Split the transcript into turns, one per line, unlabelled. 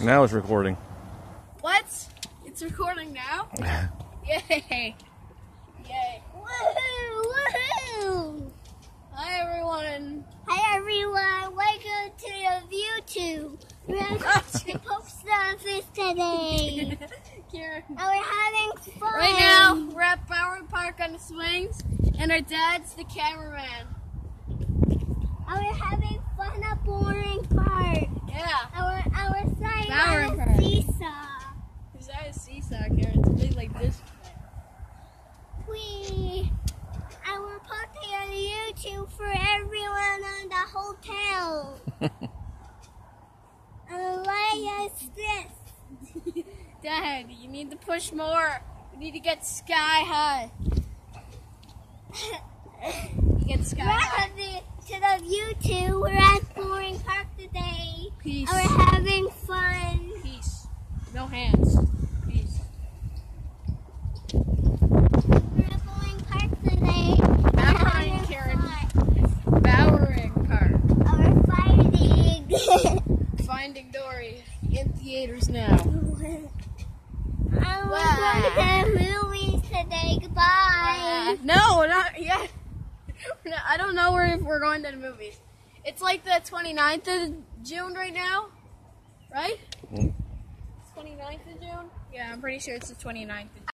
Now it's recording.
What? It's recording now? Yay! Yay!
Woohoo! Woohoo!
Hi everyone!
Hi everyone, welcome to the YouTube. We're at the post office today.
Karen.
And we're having fun.
Right now, we're at Bower Park on the swings, and our dad's the cameraman.
And we're having fun at Boring Park.
Yeah.
Our our side
Bower
on
Park.
a seesaw.
Is that a seesaw, Karen? It's big like this.
We and we're posting on YouTube for everyone on the hotel. and why is this?
Dad, you need to push more. We need to get sky high. You get sky high.
Welcome to the YouTube. We're at Boring Park today.
Peace.
And we're having fun.
Peace. No hands. Peace.
We're at Park today. We're
Bowering, Karen. Bowering Park.
And we're fighting.
Finding Dory in theaters now.
and we're going to the movies today. Goodbye.
No, we're not yet. We're not- I don't know where if we're going to the movies. It's like the 29th of June right now, right?
Mm.
29th of June? Yeah, I'm pretty sure it's the 29th of June.